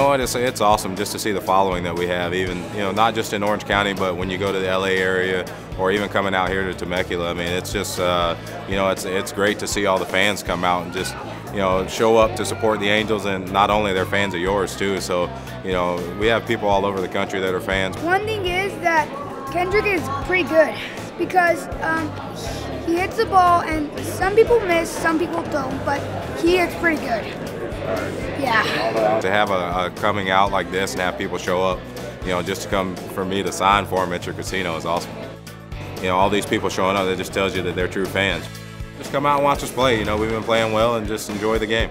what? It's it's awesome just to see the following that we have. Even you know, not just in Orange County, but when you go to the LA area or even coming out here to Temecula. I mean, it's just uh, you know, it's it's great to see all the fans come out and just you know show up to support the Angels, and not only they're fans of yours too. So you know, we have people all over the country that are fans. One thing is that Kendrick is pretty good because um, he hits the ball, and some people miss, some people don't, but he hits pretty good. Yeah. To have a, a coming out like this and have people show up, you know, just to come for me to sign for them at your casino is awesome. You know, all these people showing up, that just tells you that they're true fans. Just come out and watch us play. You know, we've been playing well and just enjoy the game.